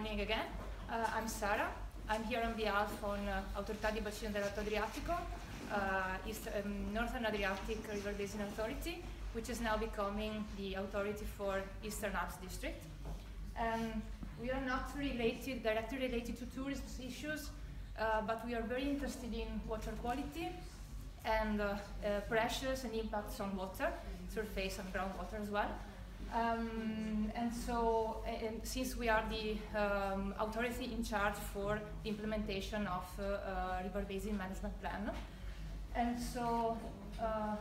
morning again. Uh, I'm Sara. I'm here on behalf of uh, Autorità di Bacino dell'Alto Adriatico, uh, East, um, Northern Adriatic River Basin Authority, which is now becoming the authority for Eastern Alps District. And we are not related, directly related to tourism issues, uh, but we are very interested in water quality and uh, uh, pressures and impacts on water, surface and groundwater as well. Um, and so, since we are the um, authority in charge for the implementation of uh, uh, river basin management plan, and so, uh,